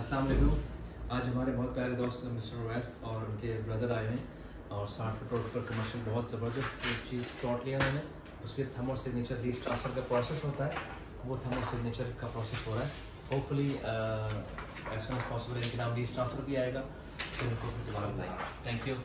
अस्सलाम वालेकुम। आज हमारे बहुत प्यारे दोस्त मिस्टर वैस और उनके ब्रदर आए हैं और साठ करोड़ पर कमर्शियल बहुत ज़बरदस्त चीज़ प्लॉट लिया उन्होंने। उसके थम और सिग्नेचर लीज ट्रांसफ़र का प्रोसेस होता है। वो थम और सिग्नेचर का प्रोसेस हो रहा है। Hopefully as soon as possible इनके नाम लीज ट्रांसफ़र भी आएगा, फिर उनको फिर दोबारा बुलाएँगे। Thank you